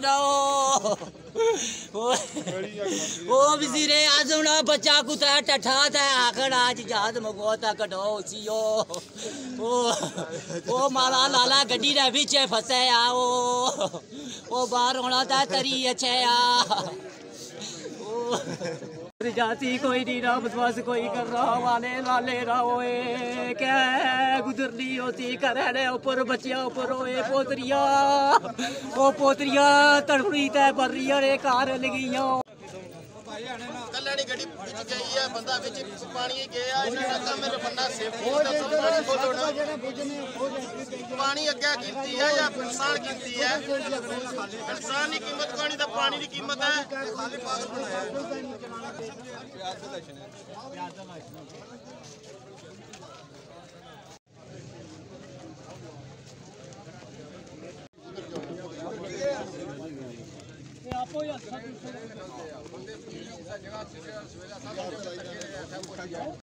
ਜਾਓ। ਉਹ ਵਜ਼ੀਰੇ ਆਜ਼ਮ ਨਾ ਬੱਚਾ ਕੁੱਤਾ ਟੱਠਾ ਤੇ ਆਖੜ ਅੱਜ ਜਾਦ ਮਗੋ ਤਾ ਕਢੋ ਸੀਓ ਉਹ। ਉਹ ਮਾਲਾ ਲਾਲਾ ਗੱਡੀ ਦੇ ਵਿੱਚ ਫਸੇ ਆ, ਉਹ। ਉਹ ਬਾਹਰ ਹੋਣਾ ਤਾਂ ਤਰੀ ਅੱਛੇ जाती कोई नहीं ना बदमाश कोई कर रहा वाले लाले राओए क्या गुजरनी होती करे ऊपर बच्चिया ऊपर होए पोतरिया ओ पोतरिया तड़पड़ी तय पर रही रे कार लगिया ਕੱਲਿਆਂ ਦੀ ਗੱਡੀ ਵਿੱਚ ਗਈ ਹੈ ਬੰਦਾ ਵਿੱਚ ਪਾਣੀ ਗਿਆ ਇਹਨਾਂ ਦਾ ਕੰਮ ਮੇਰੇ ਬੰਦਾ ਸੇਫਟੀ ਦਾ ਪਾਣੀ ਖੋਲਣਾ ਪਾਣੀ ਅੱਗੇ ਕੀਤੀ ਹੈ ਜਾਂ ਇਨਸਾਨ ਕੀਤੀ ਹੈ ਇਨਸਾਨ ਦੀ ਕੀਮਤ ਪਾਣੀ ਦਾ ਪਾਣੀ ਦੀ ਕੀਮਤ ਹੈ ਖਾਲੀ ਪਾਗਲ ਬਣਾਇਆ apoya